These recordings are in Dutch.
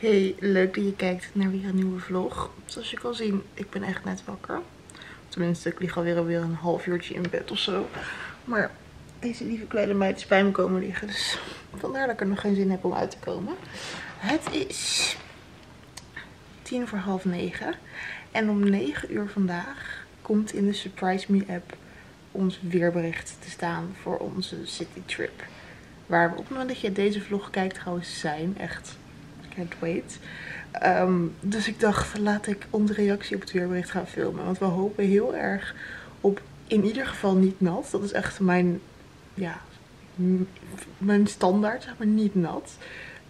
Hey, leuk dat je kijkt naar weer een nieuwe vlog. Zoals je kan zien, ik ben echt net wakker. Tenminste, ik lig alweer alweer een half uurtje in bed of zo. Maar deze lieve kleine meid is bij me komen liggen. Dus vandaar dat ik er nog geen zin heb om uit te komen. Het is tien voor half negen. En om negen uur vandaag komt in de Surprise Me app ons weerbericht te staan voor onze city trip. Waar we op het moment dat je deze vlog kijkt trouwens zijn. Echt, can't wait. Ehm, dus ik dacht, laat ik onze reactie op het weerbericht gaan filmen. Want we hopen heel erg op in ieder geval niet nat. Dat is echt mijn, ja, mijn standaard, zeg maar, niet nat.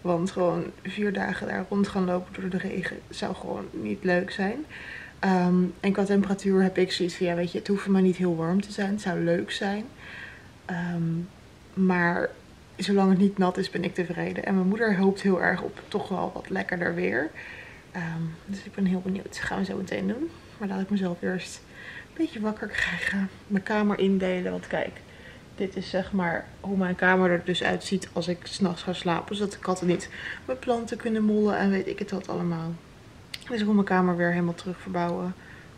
Want gewoon vier dagen daar rond gaan lopen door de regen zou gewoon niet leuk zijn. Ehm, en qua temperatuur heb ik zoiets van, ja weet je, het hoeft maar niet heel warm te zijn. Het zou leuk zijn. Ehm, maar zolang het niet nat is, ben ik tevreden. En mijn moeder hoopt heel erg op toch wel wat lekkerder weer. Ehm, dus ik ben heel benieuwd. Dat gaan we zo meteen doen. Maar laat ik mezelf eerst een beetje wakker krijgen. Mijn kamer indelen. Want kijk, dit is zeg maar hoe mijn kamer er dus uitziet als ik s'nachts ga slapen. Zodat de katten niet mijn planten kunnen mollen en weet ik het wat allemaal. Dus ik wil mijn kamer weer helemaal terug verbouwen.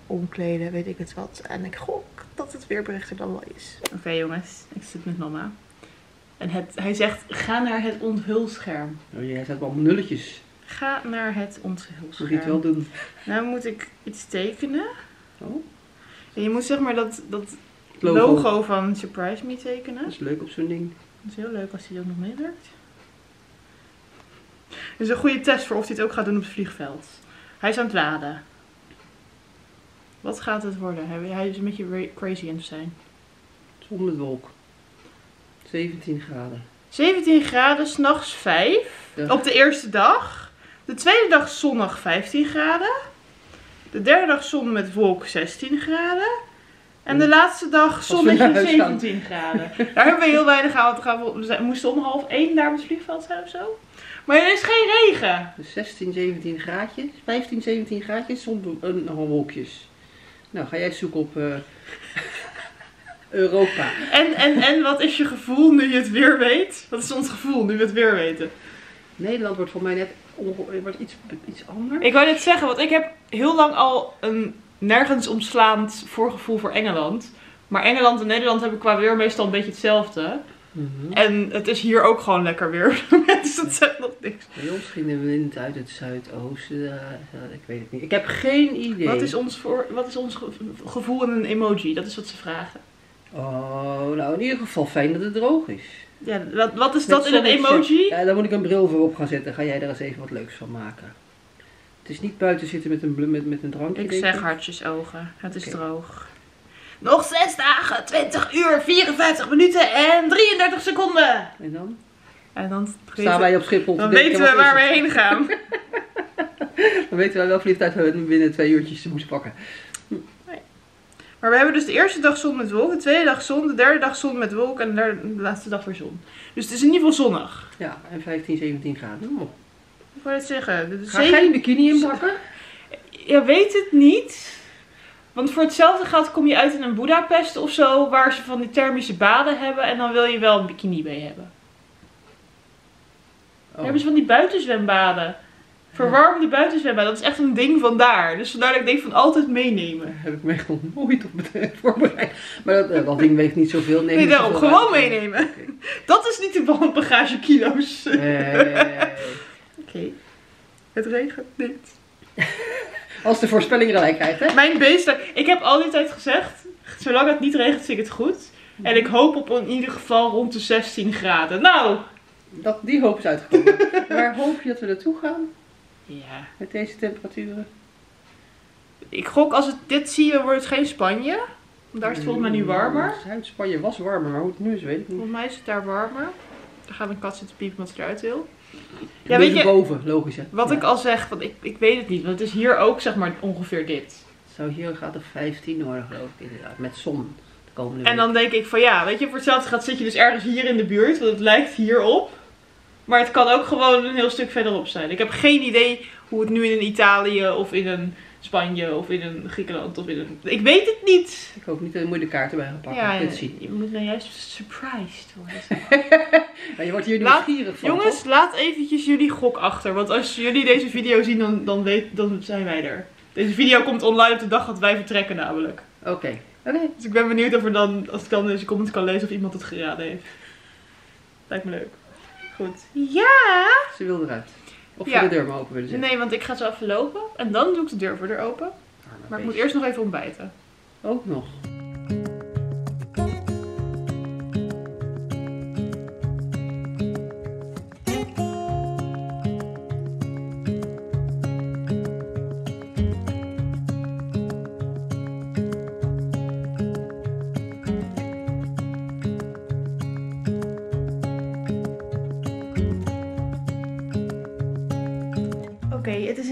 Omkleden, weet ik het wat. En ik gok dat het weerbericht er dan wel is. Oké jongens, ik zit met mama. En het, hij zegt, ga naar het onthulscherm. Oh, jij hebt allemaal nulletjes. Ga naar het Moet je het onthulscherm. wel doen. Nou moet ik iets tekenen. Oh, En je moet zeg maar dat, dat logo. logo. van Surprise Me tekenen. Dat is leuk op zo'n ding. Dat is heel leuk als hij ook nog meewerkt. Dat is een goede test voor of hij het ook gaat doen op het vliegveld. Hij is aan het laden. Wat gaat het worden? Hij, hij is een beetje ra- crazy aan het zijn. Zon met wolk. 17 graden. 17 graden, s'nachts 5. Ja. Op de eerste dag. De tweede dag zonnig 15 graden. De derde dag zon met wolk 16 graden. En de laatste dag zonnetje naar huis gaan. 17 graden. Daar hebben we heel weinig aan. we moesten om half 1 daar op het vliegveld zijn of zo. Maar er is geen regen. Dus 16, 17 graadjes. 15, 17 graadjes. Zon, wel wolkjes. Nou, ga jij zoeken op eh, Europa. En, en, en wat is je gevoel nu je het weer weet? Wat is ons gevoel nu we het weer weten? Nederland wordt voor mij net wordt iets, iets anders. Ik wou net zeggen, want ik heb heel lang al een nergens omslaand voorgevoel voor Engeland. Maar Engeland en Nederland hebben qua weer meestal een beetje hetzelfde. Mhm. En het is hier ook gewoon lekker weer. dus dat zegt nog niks. Bij ons ging de wind uit het zuidoosten. ik weet het niet. Ik heb geen idee. Wat is ons, voor, wat is ons ge- gevoel in een emoji? Dat is wat ze vragen. Oh, nou in ieder geval fijn dat het droog is. Ja, wat, wat is Met dat in een emoji? Ja, daar moet ik een bril voor op gaan zetten. Ga jij daar eens even wat leuks van maken. Het is niet buiten zitten met een, met, met een drankje. Ik zeg hartjesogen. Het is droog. Nog 6 dagen, 20 uur, 54 minuten en 33 seconden. En dan? En dan, Staan wij op Schiphol dan weten we waar we heen gaan. Dan weten wij welk vliegtuig we binnen twee uurtjes moesten pakken. Maar we hebben dus de eerste dag zon met wolk, de tweede dag zon, de derde dag zon met wolk en de, derde- de laatste dag weer zon. Dus het is in ieder geval zonnig. Ja, en 15, 17 graden. Oh. Ik wou het zeggen. Ga zeven- geen bikini inpakken? Ja, weet het niet. Want voor hetzelfde geld kom je uit in een Budapest of zo, waar ze van die thermische baden hebben en dan wil je wel een bikini bij hebben. Dan Oh. hebben ze van die buitenzwembaden. Verwarmde buitenzwembaden, dat is echt een ding van daar. Dus vandaar dat ik denk van altijd meenemen. Daar heb ik me echt nog nooit op voorbereid. Maar dat, eh, dat ding weegt niet zoveel. Neem Nee, daarom, gewoon uit. meenemen. Dat is niet de bagage kilo's. Oké. Nee. Het regent niet. Als de voorspelling gelijk krijgt, hè? Mijn beesten. Ik heb al die tijd gezegd, zolang het niet regent, vind ik het goed. En ik hoop op in ieder geval rond de 16 graden. Nou! Dat, die hoop is uitgekomen. Waar hoop je dat we naartoe gaan Ja. met deze temperaturen? Ik gok als het dit zie je, wordt het geen Spanje. Daar is het volgens mij nu warmer. Zuid-Spanje was warmer, maar hoe het nu is, weet ik niet. Volgens mij is het daar warmer. Daar gaat een kat zitten piepen wat ze eruit wil. Ja, weet je, boven, logisch hè. wat Ja. ik al zeg, want ik, ik weet het niet. Want het is hier ook zeg maar ongeveer dit. Het zou hier gaat er 15 worden, geloof ik, inderdaad. Met zon de komende En dan denk ik van ja, weet je, voor hetzelfde gaat zit je dus ergens hier in de buurt. Want het lijkt hierop. Maar het kan ook gewoon een heel stuk verderop zijn. Ik heb geen idee hoe het nu in een Italië of in een Spanje of in een Griekenland of in een... Ik weet het niet. Ik hoop niet dat je moeilijke kaarten bij gaat pakken. Ja, dit zien. je moet nou juist surprised worden. Ja, je wordt hier nieuwsgierig van, Jongens, toch? laat eventjes jullie gok achter. Want als jullie deze video zien, dan, dan, weet, dan zijn wij er. Deze video komt online op de dag dat wij vertrekken namelijk. Oké. Oké. Dus ik ben benieuwd of er dan, als ik dan in de comments kan lezen, of iemand het geraden heeft. Lijkt me leuk. Goed. Ja! Ze wil eruit. Of Ja. je de deur maar open willen zetten. Nee, want ik ga zo even lopen. En dan doe ik de deur voor de open. Arme Maar ik moet eerst nog even ontbijten. Ook nog.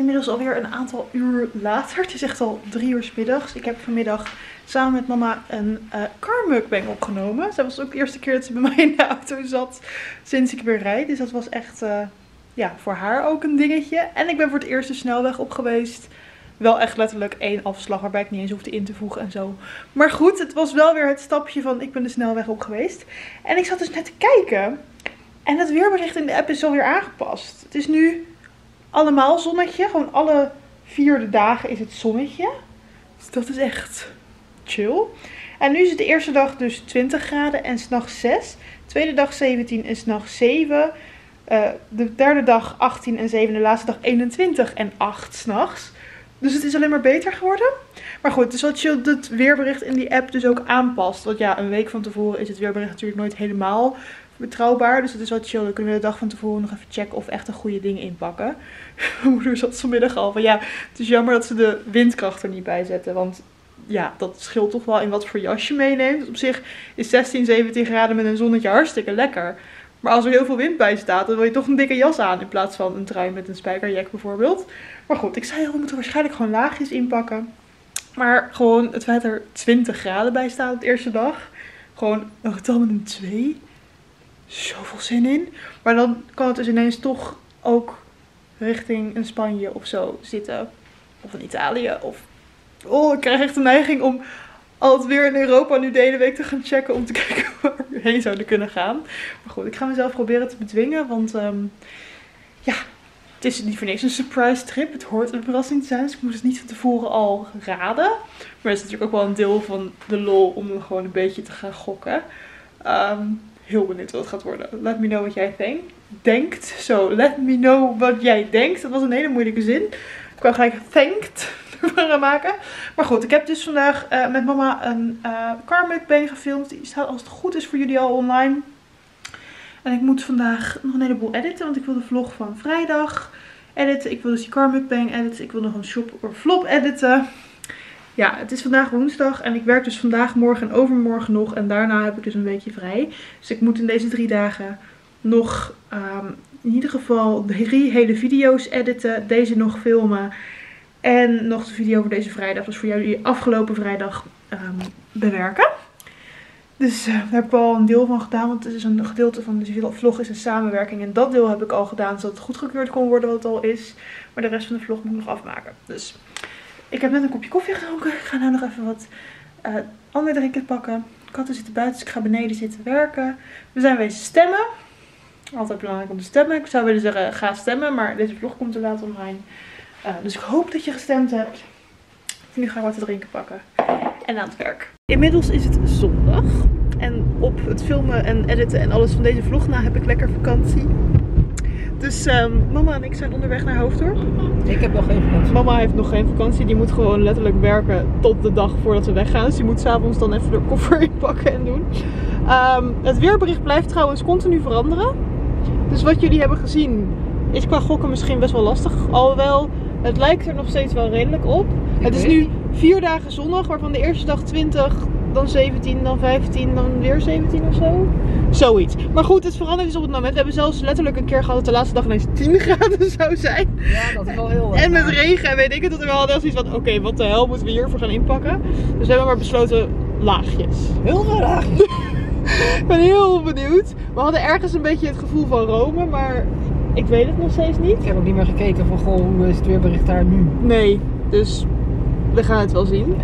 Inmiddels alweer een aantal uur later. Het is echt al drie uur middags. Ik heb vanmiddag samen met mama een eh car mukbang opgenomen. Zij was ook de eerste keer dat ze bij mij in de auto zat sinds ik weer rijd. Dus dat was echt eh, ja, voor haar ook een dingetje. En ik ben voor het eerst de snelweg op geweest. Wel echt letterlijk één afslag waarbij ik niet eens hoefde in te voegen en zo. Maar goed, het was wel weer het stapje van ik ben de snelweg op geweest. En ik zat dus net te kijken. En het weerbericht in de app is alweer aangepast. Het is nu allemaal zonnetje. Gewoon alle vierde dagen is het zonnetje. Dus dat is echt chill. En nu is het de eerste dag dus 20 graden en s'nachts 6. Tweede dag 17 en s'nachts 7. Eh, de derde dag 18 en 7. De laatste dag 21 en 8 s'nachts. Dus het is alleen maar beter geworden. Maar goed, wel chill dat het weerbericht in die app dus ook aanpast. Want ja, een week van tevoren is het weerbericht natuurlijk nooit helemaal betrouwbaar. Dus het is wel chill. Dan kunnen we de dag van tevoren nog even checken of echt een goede dingen inpakken. Mijn moeder zat vanmiddag al van ja, het is jammer dat ze de windkracht er niet bij zetten. Want ja, dat scheelt toch wel in wat voor jas je meeneemt. Dus op zich is 16, 17 graden met een zonnetje hartstikke lekker. Maar als er heel veel wind bij staat, dan wil je toch een dikke jas aan in plaats van een trui met een spijkerjack bijvoorbeeld. Maar goed, ik zei al, we moeten waarschijnlijk gewoon laagjes inpakken. Maar gewoon het feit dat er 20 graden bij staat op de eerste dag. Gewoon een getal met een 2. Zoveel zin in. Maar dan kan het dus ineens toch ook richting een Spanje of zo zitten. Of een Italië. Of... Oh, ik krijg echt de neiging om al het weer in Europa nu de hele week te gaan checken. Om te kijken waar we heen zouden kunnen gaan. Maar goed, ik ga mezelf proberen te bedwingen. Want ehm, ja, het is niet voor niks een surprise trip. Het hoort een verrassing te zijn. Dus ik moet het niet van tevoren al raden. Maar het is natuurlijk ook wel een deel van de lol om gewoon een beetje te gaan gokken. Ehm, heel benieuwd wat het gaat worden. Let me know what jij denkt. Zo, let me know wat jij denkt. Dat was een hele moeilijke zin. Ik wou gelijk thanked gaan maken. Maar goed, ik heb dus vandaag eh, met mama een uh, car mukbang gefilmd. Die staat als het goed is voor jullie al online. En ik moet vandaag nog een heleboel editen. Want ik wil de vlog van vrijdag editen. Ik wil dus die car mukbang editen. Ik wil nog een shop or flop editen. Ja, het is vandaag woensdag en ik werk dus vandaag, morgen en overmorgen nog. En daarna heb ik dus een weekje vrij. Dus ik moet in deze drie dagen nog um, in ieder geval drie hele video's editen. Deze nog filmen. En nog de video voor deze vrijdag, dus voor jullie afgelopen vrijdag um, bewerken. Dus uh, daar heb ik al een deel van gedaan, want het is een gedeelte van de vlog is een samenwerking. En dat deel heb ik al gedaan, zodat het goedgekeurd kon worden wat het al is. Maar de rest van de vlog moet ik nog afmaken. Dus ik heb net een kopje koffie gedronken. Ik ga nu nog even wat uh, ander drinken pakken. Katten zitten buiten, dus ik ga beneden zitten werken. We zijn wezen stemmen. Altijd belangrijk om te stemmen. Ik zou willen zeggen, ga stemmen, maar deze vlog komt er later online. Uh, dus ik hoop dat je gestemd hebt. Nu ga ik wat te drinken pakken. En aan het werk. Inmiddels is het zondag. En op het filmen en editen en alles van deze vlog na heb ik lekker vakantie. Dus um, mama en ik zijn onderweg naar Hoofddorp. Ik heb nog geen vakantie. Mama heeft nog geen vakantie. Die moet gewoon letterlijk werken tot de dag voordat we weggaan. Dus die moet s'avonds dan even de koffer inpakken en doen. Um, het weerbericht blijft trouwens continu veranderen. Dus wat jullie hebben gezien is qua gokken misschien best wel lastig. Alhoewel, het lijkt er nog steeds wel redelijk op. Ik het is nu vier dagen zondag, waarvan de eerste dag 20, dan 17, dan 15, dan weer 17 of zo. Zoiets. Maar goed, het verandert dus op het moment. We hebben zelfs letterlijk een keer gehad dat de laatste dag ineens 10 graden zou zijn. Ja, dat is wel heel En met regen en weet ik het, dat er wel hadden zoiets van, oké, okay, wat de hel moeten we hiervoor gaan inpakken? Dus we hebben maar besloten laagjes. Heel graag. Ik ben heel benieuwd. We hadden ergens een beetje het gevoel van Rome, maar ik weet het nog steeds niet. Ik heb ook niet meer gekeken van, goh, hoe is het weerbericht daar nu? Nee, dus we gaan het wel zien.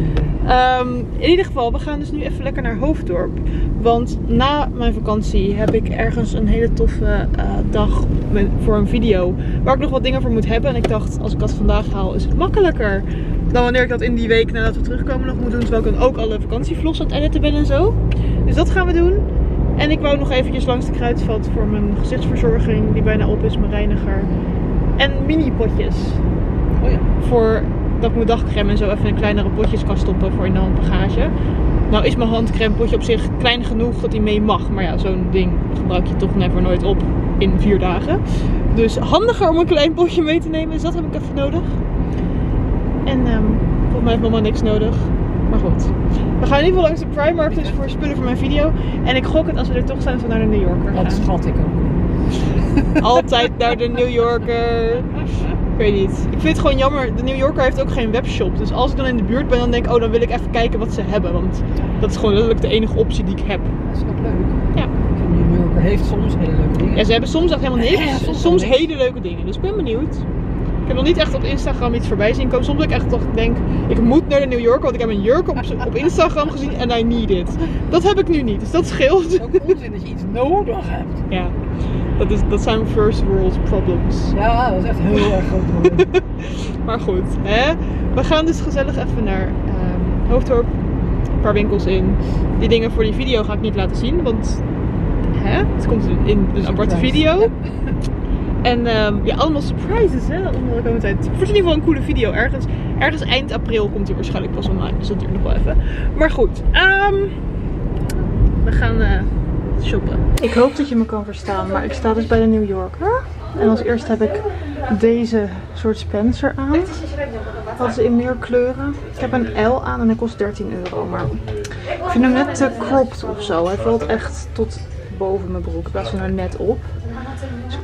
Ehm, in ieder geval, we gaan dus nu even lekker naar Hoofddorp. Want na mijn vakantie heb ik ergens een hele toffe eh, dag met- voor een video. Waar ik nog wat dingen voor moet hebben. En ik dacht, als ik dat vandaag haal, is het makkelijker. Dan wanneer ik dat in die week nadat we terugkomen nog moet doen. Terwijl ik dan ook alle vakantievlogs aan het editen ben en zo. Dus dat gaan we doen. En ik wou nog eventjes langs de kruidvat voor mijn gezichtsverzorging. Die bijna op is, mijn reiniger. En mini potjes Oh ja. voor dat ik mijn dagcreme en zo even in kleinere potjes kan stoppen voor in de handbagage. Nou is mijn handcreme potje op zich klein genoeg dat hij mee mag. Maar ja, zo'n ding gebruik je toch never nooit op in vier dagen. Dus handiger om een klein potje mee te nemen. Dus dat heb ik even nodig. En ehm volgens mij heeft mama niks nodig. Maar goed. We gaan in ieder geval langs de Primark dus voor spullen voor mijn video. En ik gok het als we er toch zijn dat we naar de New Yorker gaan. Dat schat ik ook. Altijd naar de New Yorker. Ik weet niet. Ik vind het gewoon jammer. De New Yorker heeft ook geen webshop. Dus als ik dan in de buurt ben, dan denk ik, oh, dan wil ik even kijken wat ze hebben. Want dat is gewoon letterlijk de enige optie die ik heb. Dat is ook leuk. Ja. En New Yorker heeft soms hele leuke dingen. Ja, ze hebben soms echt helemaal niks. Ja, soms soms hele leuke dingen. Dus ik ben benieuwd. Ik heb nog niet echt op Instagram iets voorbij zien komen. Soms dat ik echt toch denk, ik moet naar de New Yorker. Want ik heb een jurk op, op Instagram gezien en I need it. Dat heb ik nu niet. Dus dat scheelt. Ook onzin dat je iets nodig hebt. Ja, dat, is, dat zijn first world problems. Ja, dat is echt heel erg groot probleem. Maar goed, hè? we gaan dus gezellig even naar Hoofddorp. Een paar winkels in. Die dingen voor die video ga ik niet laten zien, want hè? het komt in een aparte video. En ehm, ja, allemaal surprises hè, onder de komende tijd. Wordt in ieder geval een coole video. Ergens, ergens eind april komt hij waarschijnlijk pas online, dus dat duurt nog wel even. Maar goed, ehm, we gaan eh, shoppen. Ik hoop dat je me kan verstaan, maar ik sta dus bij de New Yorker. En als eerste heb ik deze soort Spencer aan. Dat is in meer kleuren. Ik heb een L aan en hij kost 13 euro. Maar ik vind hem net te cropped of zo. Hij valt echt tot boven mijn broek. In plaats van er net op.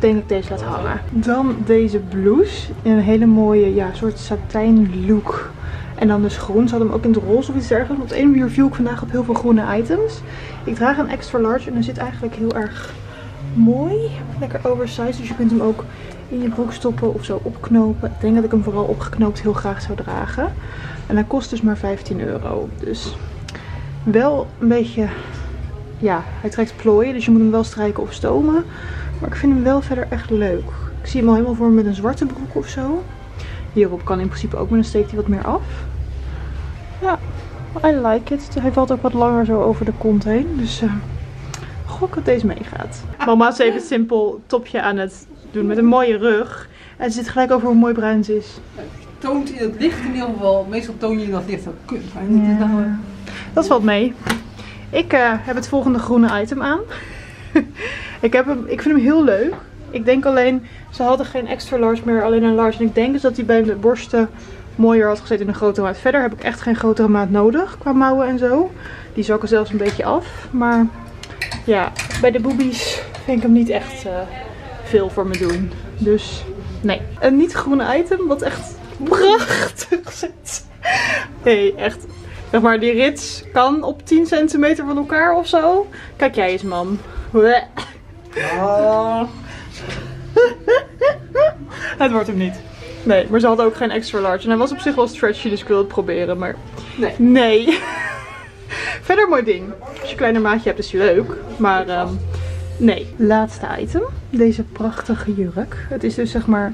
Denk ik deze laat hangen. Dan deze blouse. In een hele mooie ja, soort satijn look. En dan dus groen. Ze hadden hem ook in het roze of iets dergelijks. Want een manier viel ik vandaag op heel veel groene items. Ik draag een extra large en hij zit eigenlijk heel erg mooi. Lekker oversized. Dus je kunt hem ook in je broek stoppen of zo opknopen. Ik denk dat ik hem vooral opgeknoopt heel graag zou dragen. En hij kost dus maar 15 euro. Dus wel een beetje... Ja, hij trekt plooien. Dus je moet hem wel strijken of stomen. Maar ik vind hem wel verder echt leuk. Ik zie hem al helemaal voor me met een zwarte broek of zo. Hierop kan in principe ook, maar dan steekt hij wat meer af. Ja, I like it. Hij valt ook wat langer zo over de kont heen. Dus eh gok dat deze meegaat. Mama is even simpel topje aan het doen met een mooie rug. En ze zit gelijk over hoe mooi bruin ze is. Toont in het licht in ieder geval. Meestal toon je in dat licht ook kut. Nou, eh, Dat valt mee. Ik eh, heb het volgende groene item aan. ik, heb hem, ik vind hem heel leuk. Ik denk alleen, ze hadden geen extra large meer, alleen een large. En ik denk dus dat hij bij de borsten mooier had gezeten in een grotere maat. Verder heb ik echt geen grotere maat nodig qua mouwen en zo. Die zakken zelfs een beetje af. Maar ja, bij de boobies vind ik hem niet echt eh, veel voor me doen. Dus nee. Een niet groene item, wat echt prachtig zit. Nee, echt. Zeg maar, die rits kan op 10 centimeter van elkaar of zo. Kijk jij eens. Bleh. Het wordt hem niet. Nee, maar ze had ook geen extra large. En hij was op zich wel stretchy, dus ik wil het proberen. Maar Nee. nee. Verder mooi ding. Als je een kleiner maatje hebt, is hij leuk. Maar ehm, nee. Laatste item. Deze prachtige jurk. Het is dus zeg maar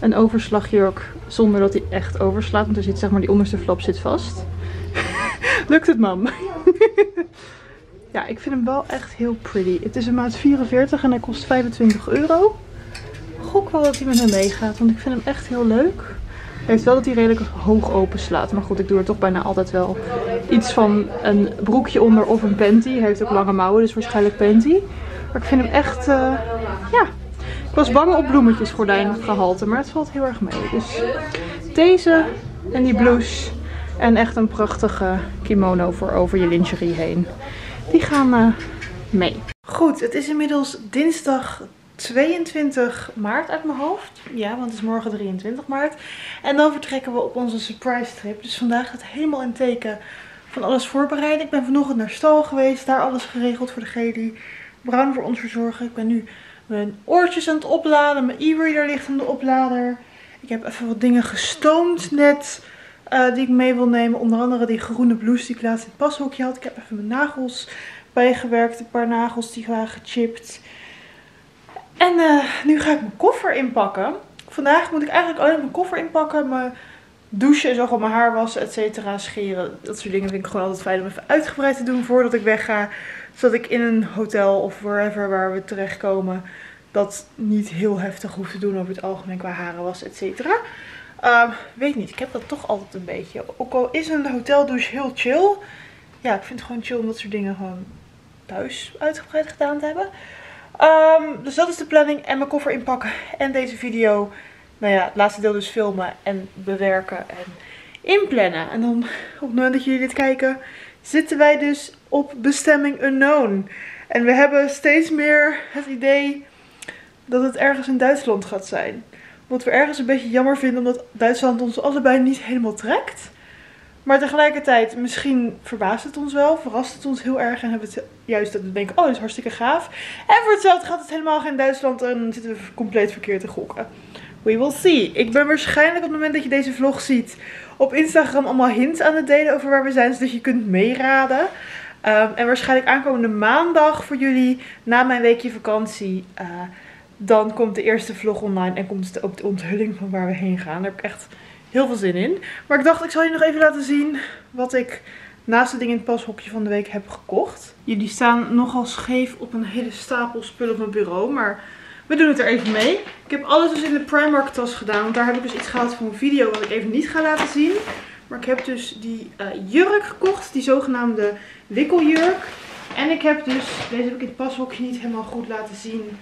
een overslagjurk zonder dat hij echt overslaat. Want er zit zeg maar die onderste flap zit vast. Lukt het, mam? ja, ik vind hem wel echt heel pretty. Het is een maat 44 en hij kost 25 euro. Gok wel dat hij met me meegaat, want ik vind hem echt heel leuk. Hij heeft wel dat hij redelijk hoog open slaat. Maar goed, ik doe er toch bijna altijd wel iets van een broekje onder of een panty. Hij heeft ook lange mouwen, dus waarschijnlijk panty. Maar ik vind hem echt, eh, ja. Ik was bang op bloemetjes gordijn gehalte, maar het valt heel erg mee. Dus deze en die blouse en echt een prachtige kimono voor over je lingerie heen. Die gaan eh, mee. Goed, het is inmiddels dinsdag 22 maart uit mijn hoofd. Ja, want het is morgen 23 maart. En dan vertrekken we op onze surprise trip. Dus vandaag gaat helemaal in teken van alles voorbereiden. Ik ben vanochtend naar stal geweest. Daar alles geregeld voor degene die Bruin voor ons verzorgen. Ik ben nu mijn oortjes aan het opladen. Mijn e-reader ligt aan de oplader. Ik heb even wat dingen gestoomd net. Eh, die ik mee wil nemen. Onder andere die groene blouse die ik laatst in het pashokje had. Ik heb even mijn nagels bijgewerkt. Een paar nagels die waren gechipt. En eh, nu ga ik mijn koffer inpakken. Vandaag moet ik eigenlijk alleen mijn koffer inpakken. Mijn douchen, zo gewoon mijn haar wassen, et cetera, scheren. Dat soort dingen vind ik gewoon altijd fijn om even uitgebreid te doen voordat ik wegga. Zodat ik in een hotel of wherever waar we terechtkomen dat niet heel heftig hoef te doen over het algemeen qua haren was, et cetera. Ehm, weet niet, ik heb dat toch altijd een beetje. Ook al is een hoteldouche heel chill. Ja, ik vind het gewoon chill om dat soort dingen gewoon thuis uitgebreid gedaan te hebben. Ehm, dus dat is de planning en mijn koffer inpakken en deze video. Nou ja, het laatste deel dus filmen en bewerken en inplannen. En dan op het moment dat jullie dit kijken, zitten wij dus op bestemming unknown. En we hebben steeds meer het idee dat het ergens in Duitsland gaat zijn. Wat we ergens een beetje jammer vinden, omdat Duitsland ons allebei niet helemaal trekt. Maar tegelijkertijd, misschien verbaast het ons wel, verrast het ons heel erg en hebben we juist dat we denken, oh, dat is hartstikke gaaf. En voor hetzelfde gaat het helemaal geen Duitsland en zitten we compleet verkeerd te gokken. We will see. Ik ben waarschijnlijk op het moment dat je deze vlog ziet op Instagram allemaal hints aan het delen over waar we zijn, zodat je kunt meeraden. Um, en waarschijnlijk aankomende maandag voor jullie, na mijn weekje vakantie, uh, dan komt de eerste vlog online en komt ook de onthulling van waar we heen gaan. Daar heb ik echt heel veel zin in. Maar ik dacht, ik zal je nog even laten zien wat ik naast de dingen in het pashokje van de week heb gekocht. Jullie staan nogal scheef op een hele stapel spullen op mijn bureau, maar we doen het er even mee. Ik heb alles dus in de Primark tas gedaan, want daar heb ik dus iets gehaald voor een video wat ik even niet ga laten zien. Maar ik heb dus die uh, jurk gekocht, die zogenaamde wikkeljurk. En ik heb dus, deze heb ik in het pashokje niet helemaal goed laten zien.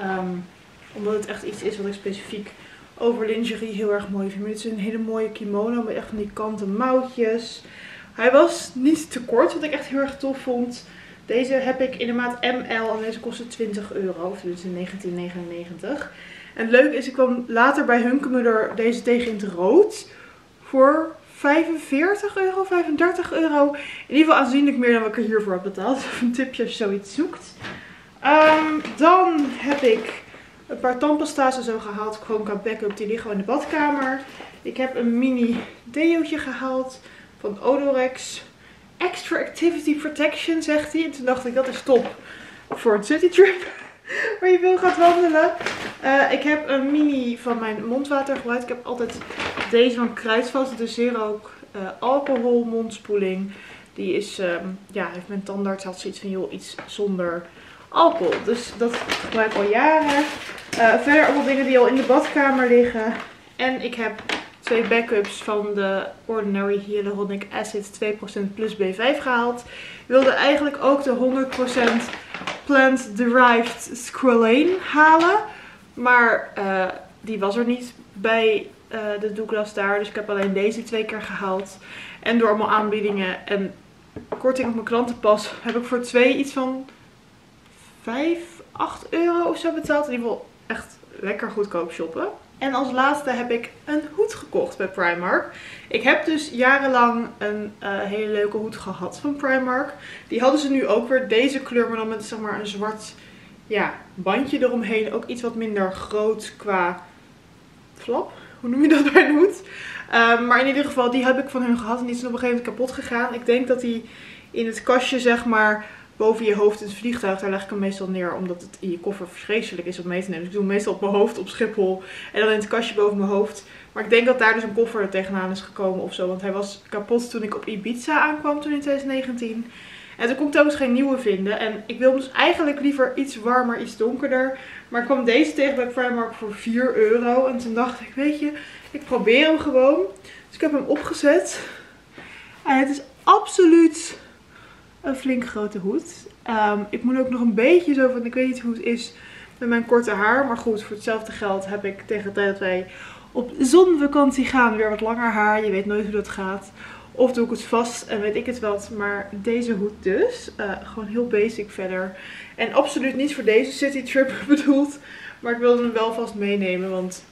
Um, omdat het echt iets is wat ik specifiek over lingerie heel erg mooi vind. Het is een hele mooie kimono met echt van die kanten mouwtjes. Hij was niet te kort, wat ik echt heel erg tof vond. Deze heb ik in de maat ML en deze kostte 20 euro, of dus in 1999. En het leuke is, ik kwam later bij Hunkemuller deze tegen in het rood voor 45 euro, 35 euro. In ieder geval aanzienlijk meer dan wat ik er hiervoor heb betaald. een tipje als je zoiets zoekt. Um, dan heb ik een paar tandpasta's en zo gehaald. Gewoon qua backup. Die liggen in de badkamer. Ik heb een mini deootje gehaald van Odorex. Extra Activity Protection zegt hij. En toen dacht ik dat is top voor een citytrip. Waar je veel gaat wandelen. Uh, ik heb een mini van mijn mondwater gebruikt. Ik heb altijd deze van Kruidvat. De Zero uh, alcohol mondspoeling. Die is, um, ja, heeft mijn tandarts had zoiets van, joh, iets zonder alcohol. Dus dat gebruik ik al jaren. Uh, verder allemaal dingen die al in de badkamer liggen. En ik heb twee backups van de Ordinary Hyaluronic Acid 2% plus B5 gehaald. Ik wilde eigenlijk ook de 100% Plant Derived Squalane halen. Maar uh, die was er niet bij uh, de Douglas daar. Dus ik heb alleen deze twee keer gehaald. En door allemaal aanbiedingen en korting op mijn klantenpas heb ik voor twee iets van 5, 8 euro of zo betaald. In ieder geval echt lekker goedkoop shoppen. En als laatste heb ik een hoed gekocht bij Primark. Ik heb dus jarenlang een uh, hele leuke hoed gehad van Primark. Die hadden ze nu ook weer deze kleur, maar dan met zeg maar een zwart ja, bandje eromheen. Ook iets wat minder groot qua flap. Hoe noem je dat bij een hoed? Uh, maar in ieder geval, die heb ik van hun gehad en die is op een gegeven moment kapot gegaan. Ik denk dat die in het kastje zeg maar boven je hoofd in het vliegtuig. Daar leg ik hem meestal neer omdat het in je koffer vreselijk is om mee te nemen. Dus ik doe hem meestal op mijn hoofd op Schiphol en dan in het kastje boven mijn hoofd. Maar ik denk dat daar dus een koffer er tegenaan is gekomen of zo. Want hij was kapot toen ik op Ibiza aankwam toen in 2019. En toen kon ik telkens geen nieuwe vinden. En ik wil dus eigenlijk liever iets warmer, iets donkerder. Maar ik kwam deze tegen bij Primark voor 4 euro. En toen dacht ik, weet je, ik probeer hem gewoon. Dus ik heb hem opgezet. En het is absoluut een flink grote hoed. Um, ik moet ook nog een beetje zo van, ik weet niet hoe het is met mijn korte haar. Maar goed, voor hetzelfde geld heb ik tegen de tijd dat wij op zonvakantie gaan weer wat langer haar. Je weet nooit hoe dat gaat. Of doe ik het vast en weet ik het wat. Maar deze hoed dus. Uh, gewoon heel basic verder. En absoluut niet voor deze citytrip bedoeld. Maar ik wilde hem wel vast meenemen. Want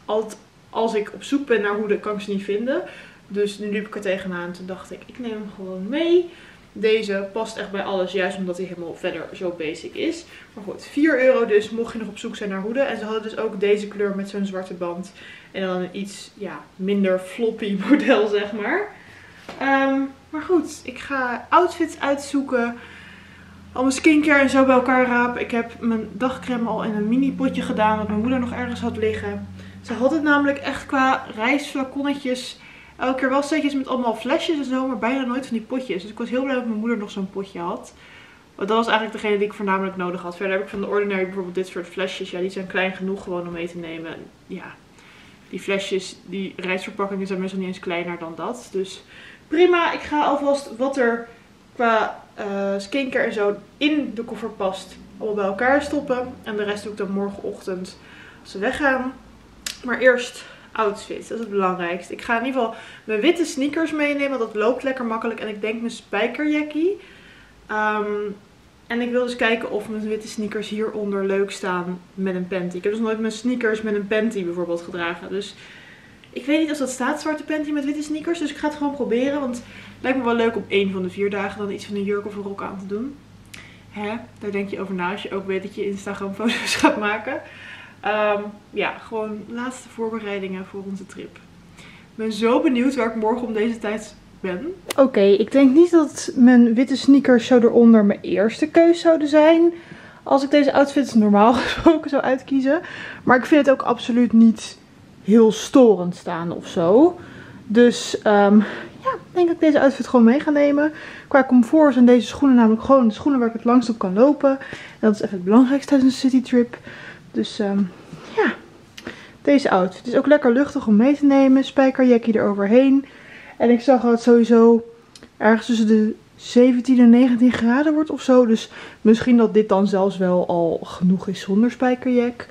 als ik op zoek ben naar hoeden kan ik ze niet vinden. Dus nu liep ik er tegenaan. Toen dacht ik, ik neem hem gewoon mee. Deze past echt bij alles, juist omdat hij helemaal verder zo basic is. Maar goed, 4 euro dus, mocht je nog op zoek zijn naar hoeden. En ze hadden dus ook deze kleur met zo'n zwarte band. En dan een iets ja, minder floppy model, zeg maar. Ehm, maar goed, ik ga outfits uitzoeken. Al mijn skincare en zo bij elkaar rapen. Ik heb mijn dagcreme al in een mini potje gedaan, wat mijn moeder nog ergens had liggen. Ze had het namelijk echt qua rijstflaconnetjes elke keer wel setjes met allemaal flesjes en zo, maar bijna nooit van die potjes. Dus ik was heel blij dat mijn moeder nog zo'n potje had. Want dat was eigenlijk degene die ik voornamelijk nodig had. Verder heb ik van de Ordinary bijvoorbeeld dit soort flesjes. Ja, die zijn klein genoeg gewoon om mee te nemen. Ja, die flesjes, die reisverpakkingen zijn meestal niet eens kleiner dan dat. Dus prima. Ik ga alvast wat er qua uh, skincare en zo in de koffer past allemaal bij elkaar stoppen. En de rest doe ik dan morgenochtend als we weggaan. Maar eerst outfit. Dat is het belangrijkste. Ik ga in ieder geval mijn witte sneakers meenemen. Dat loopt lekker makkelijk. En ik denk mijn spijkerjackie. Um, en ik wil dus kijken of mijn witte sneakers hieronder leuk staan met een panty. Ik heb dus nooit mijn sneakers met een panty bijvoorbeeld gedragen. Dus ik weet niet of dat staat, zwarte panty met witte sneakers. Dus ik ga het gewoon proberen. Want het lijkt me wel leuk om één van de vier dagen dan iets van een jurk of een rok aan te doen. Hè? Daar denk je over na als je ook weet dat je Instagram foto's gaat maken. Um, ja, gewoon laatste voorbereidingen voor onze trip. Ik ben zo benieuwd waar ik morgen om deze tijd ben. Oké, ik denk niet dat mijn witte sneakers zo eronder mijn eerste keus zouden zijn. Als ik deze outfits normaal gesproken zou uitkiezen. Maar ik vind het ook absoluut niet heel storend staan of zo. Dus um, ja, denk dat ik deze outfit gewoon mee ga nemen. Qua comfort zijn deze schoenen namelijk gewoon de schoenen waar ik het langst op kan lopen. En dat is even het belangrijkste tijdens een citytrip. Dus um, ja, deze outfit. Het is ook lekker luchtig om mee te nemen. Spijkerjackie eroverheen. En ik zag dat sowieso ergens tussen de 17 en 19 graden wordt of zo. Dus misschien dat dit dan zelfs wel al genoeg is zonder spijkerjack.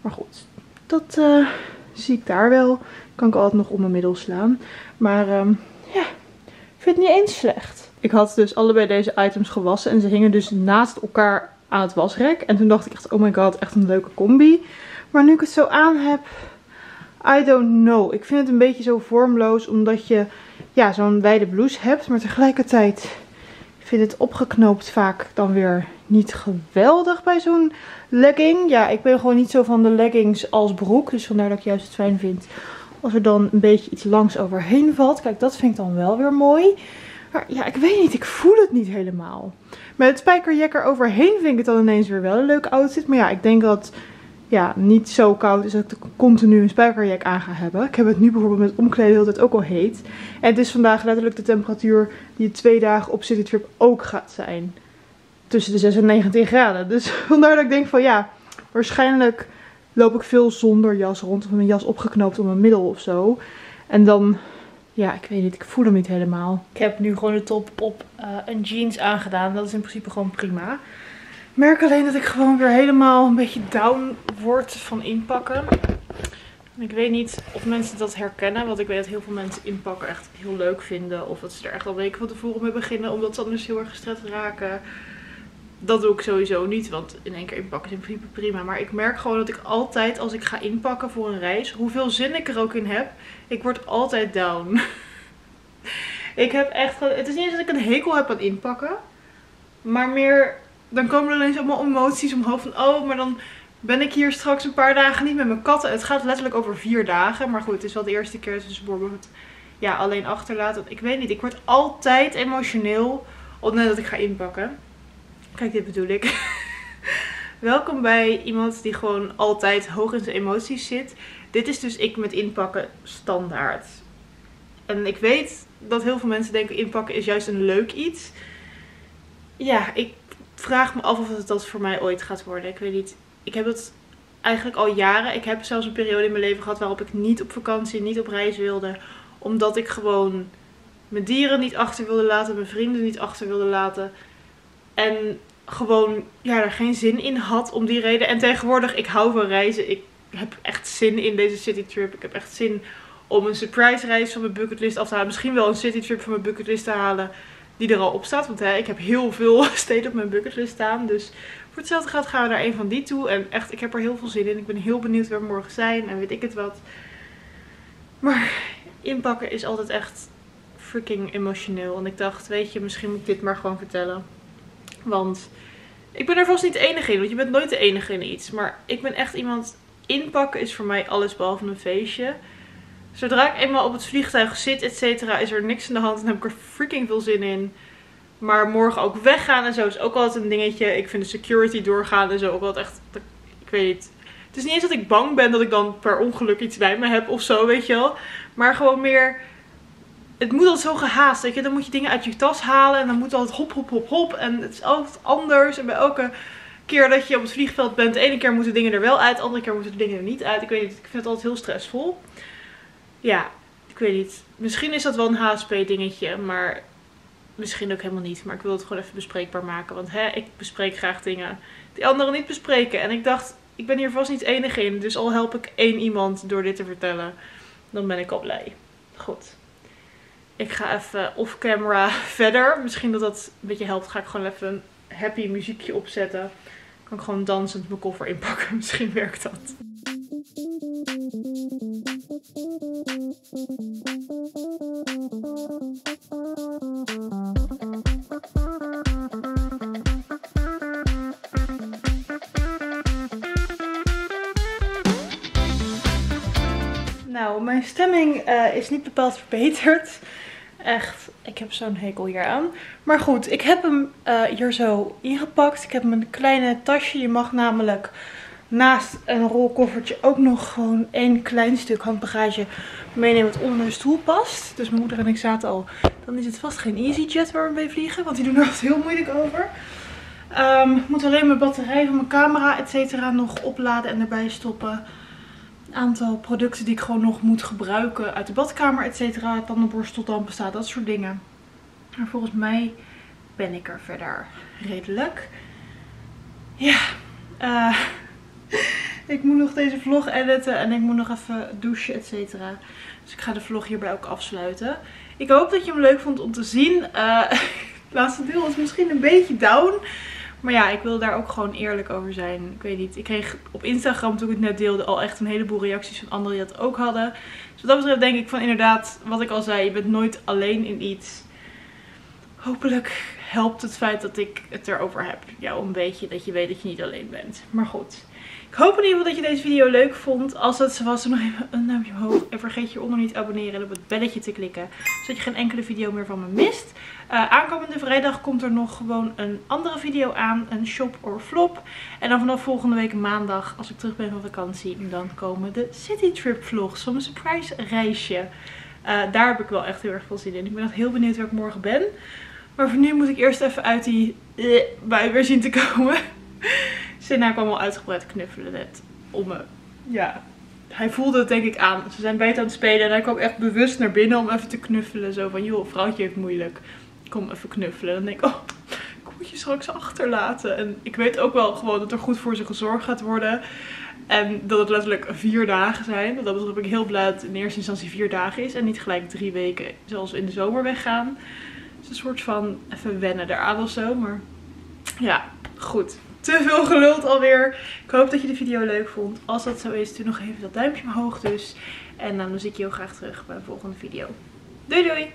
Maar goed, dat uh, zie ik daar wel. Kan ik altijd nog om mijn middel slaan. Maar um, ja, vind het niet eens slecht. Ik had dus allebei deze items gewassen. En ze hingen dus naast elkaar aan het wasrek. En toen dacht ik echt, oh my god, echt een leuke combi. Maar nu ik het zo aan heb, I don't know. Ik vind het een beetje zo vormloos, omdat je ja, zo'n wijde blouse hebt. Maar tegelijkertijd vind het opgeknoopt vaak dan weer niet geweldig bij zo'n legging. Ja, ik ben gewoon niet zo van de leggings als broek. Dus vandaar dat ik juist het fijn vind als er dan een beetje iets langs overheen valt. Kijk, dat vind ik dan wel weer mooi. Maar ja, ik weet niet. Ik voel het niet helemaal. Met het er overheen vind ik het dan ineens weer wel een leuke outfit. Maar ja, ik denk dat ja, niet zo koud is dat ik continu een spijkerjack aan ga hebben. Ik heb het nu bijvoorbeeld met omkleden het ook al heet. En het is vandaag letterlijk de temperatuur die twee dagen op Citytrip ook gaat zijn. Tussen de 6 en 19 graden. Dus vandaar dat ik denk van ja, waarschijnlijk loop ik veel zonder jas rond. Of mijn jas opgeknoopt om mijn middel of zo. En dan ja, ik weet niet. Ik voel hem niet helemaal. Ik heb nu gewoon de top op uh, een jeans aangedaan. Dat is in principe gewoon prima. Ik merk alleen dat ik gewoon weer helemaal een beetje down word van inpakken. ik weet niet of mensen dat herkennen. Want ik weet dat heel veel mensen inpakken echt heel leuk vinden. Of dat ze er echt al weken van tevoren mee beginnen. Omdat ze anders heel erg gestrest raken. Dat doe ik sowieso niet, want in één keer inpakken is in principe prima. Maar ik merk gewoon dat ik altijd, als ik ga inpakken voor een reis, hoeveel zin ik er ook in heb, ik word altijd down. ik heb echt, het is niet eens dat ik een hekel heb aan inpakken. Maar meer, dan komen er ineens allemaal emoties omhoog van, oh, maar dan ben ik hier straks een paar dagen niet met mijn katten. Het gaat letterlijk over vier dagen. Maar goed, het is wel de eerste keer dat ze bijvoorbeeld ja, alleen achterlaten. Ik weet niet, ik word altijd emotioneel op het dat ik ga inpakken. Kijk, dit bedoel ik. Welkom bij iemand die gewoon altijd hoog in zijn emoties zit. Dit is dus ik met inpakken standaard. En ik weet dat heel veel mensen denken inpakken is juist een leuk iets. Ja, ik vraag me af of het dat voor mij ooit gaat worden. Ik weet niet. Ik heb het eigenlijk al jaren. Ik heb zelfs een periode in mijn leven gehad waarop ik niet op vakantie, niet op reis wilde. Omdat ik gewoon mijn dieren niet achter wilde laten, mijn vrienden niet achter wilde laten. En gewoon ja, er geen zin in had om die reden. En tegenwoordig, ik hou van reizen. Ik heb echt zin in deze citytrip. Ik heb echt zin om een surprise reis van mijn bucketlist af te halen. Misschien wel een citytrip van mijn bucketlist te halen die er al op staat. Want hè, ik heb heel veel steden op mijn bucketlist staan. Dus voor hetzelfde gaat gaan we naar een van die toe. En echt, ik heb er heel veel zin in. Ik ben heel benieuwd waar we morgen zijn en weet ik het wat. Maar inpakken is altijd echt freaking emotioneel. En ik dacht, weet je, misschien moet ik dit maar gewoon vertellen. Want ik ben er vast niet de enige in. Want je bent nooit de enige in iets. Maar ik ben echt iemand... Inpakken is voor mij alles behalve een feestje. Zodra ik eenmaal op het vliegtuig zit, et cetera, is er niks aan de hand. En heb ik er freaking veel zin in. Maar morgen ook weggaan en zo is ook altijd een dingetje. Ik vind de security doorgaan en zo ook altijd echt... Ik weet niet. Het is niet eens dat ik bang ben dat ik dan per ongeluk iets bij me heb of zo, weet je wel. Maar gewoon meer... Het moet altijd zo gehaast, weet je. Dan moet je dingen uit je tas halen en dan moet altijd hop, hop, hop, hop. En het is altijd anders. En bij elke keer dat je op het vliegveld bent, de ene keer moeten dingen er wel uit, de andere keer moeten de dingen er niet uit. Ik weet niet, ik vind het altijd heel stressvol. Ja, ik weet niet. Misschien is dat wel een HSP dingetje, maar misschien ook helemaal niet. Maar ik wil het gewoon even bespreekbaar maken. Want hè, ik bespreek graag dingen die anderen niet bespreken. En ik dacht, ik ben hier vast niet enig in. Dus al help ik één iemand door dit te vertellen, dan ben ik al blij. Goed. Ik ga even off-camera verder. Misschien dat dat een beetje helpt. Ga ik gewoon even een happy muziekje opzetten. Kan ik gewoon dansend mijn koffer inpakken. Misschien werkt dat. Nou, mijn stemming eh, is niet bepaald verbeterd. Echt, ik heb zo'n hekel hier aan. Maar goed, ik heb hem uh, hier zo ingepakt. Ik heb mijn kleine tasje. Je mag namelijk naast een rolkoffertje ook nog gewoon één klein stuk handbagage meenemen wat onder de stoel past. Dus mijn moeder en ik zaten al. Dan is het vast geen EasyJet waar we mee vliegen. Want die doen er altijd heel moeilijk over. Um, ik moet alleen mijn batterij van mijn camera et cetera nog opladen en erbij stoppen aantal producten die ik gewoon nog moet gebruiken uit de badkamer, et cetera. Tandenborstel, tandpasta, dat soort dingen. Maar volgens mij ben ik er verder redelijk. Ja, uh, ik moet nog deze vlog editen en ik moet nog even douchen, et cetera. Dus ik ga de vlog hierbij ook afsluiten. Ik hoop dat je hem leuk vond om te zien. Uh, het laatste deel was misschien een beetje down. Maar ja, ik wil daar ook gewoon eerlijk over zijn. Ik weet niet. Ik kreeg op Instagram toen ik het net deelde al echt een heleboel reacties van anderen die dat ook hadden. Dus wat dat betreft denk ik van inderdaad, wat ik al zei, je bent nooit alleen in iets. Hopelijk helpt het feit dat ik het erover heb. Ja, een beetje dat je weet dat je niet alleen bent. Maar goed. Ik hoop in ieder geval dat je deze video leuk vond. Als het zo was, dan nog even een duimpje omhoog. En vergeet je onder niet te abonneren en op het belletje te klikken. Zodat je geen enkele video meer van me mist. Uh, aankomende vrijdag komt er nog gewoon een andere video aan. Een shop or flop. En dan vanaf volgende week maandag, als ik terug ben van vakantie, dan komen de city trip vlogs van mijn surprise reisje. Uh, daar heb ik wel echt heel erg veel zin in. Ik ben echt heel benieuwd waar ik morgen ben. Maar voor nu moet ik eerst even uit die uh, bui weer zien te komen. Sina kwam al uitgebreid knuffelen net om me. Ja, hij voelde het denk ik aan. Ze zijn beter aan het spelen en hij kwam echt bewust naar binnen om even te knuffelen. Zo van, joh, vrouwtje heeft moeilijk. Kom even knuffelen. En dan denk ik, oh, ik moet je straks achterlaten. En ik weet ook wel gewoon dat er goed voor ze gezorgd gaat worden. En dat het letterlijk vier dagen zijn. Dat betreft ben ik heel blij dat het in eerste instantie vier dagen is. En niet gelijk drie weken zoals in de zomer weggaan. Een soort van even wennen eraan of zo. Maar ja, goed te veel geluld alweer. Ik hoop dat je de video leuk vond. Als dat zo is, doe nog even dat duimpje omhoog dus. En dan zie ik je heel graag terug bij de volgende video. Doei doei!